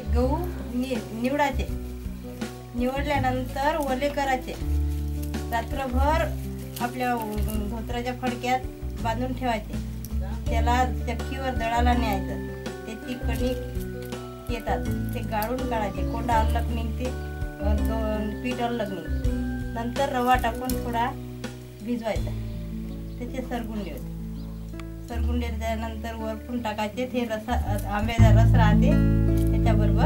गहू नि निवडायचे. निवडल्यानंतर ओले करायचे. रात्रभर आपल्या धोत्राच्या फडक्यात बांधून ठेवायचे. त्याला चक्कीवर दळाला न्यायचं. त्याची कणी येतात. ते गाळून काढायचे. कोंडा अलग निघते. पीठ अलग निघते. नंतर रवा टाकून थोडा भिजवायचा. त्याचे सरगुंडे होते. सरगुंडे त्यानंतर वरपून टाकायचे. ते रसा आंब्याचा रस राहते. ಬರುವ